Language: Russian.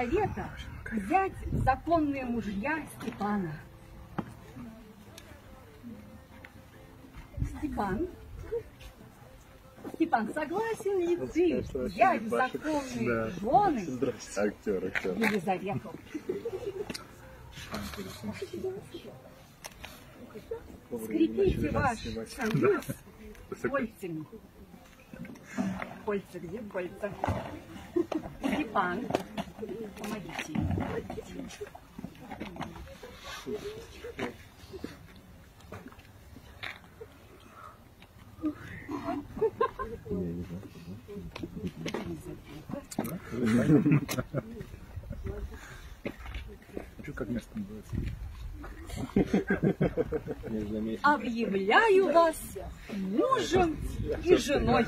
совета взять законные мужья Степана. Степан, Степан, согласен ли ты взять законные жены Актер, актер. Елизавету? Скрепите ваш союз кольцами. Кольца, где кольца? Степан, помогите. Чё, как место называется? Объявляю вас мужем и женой.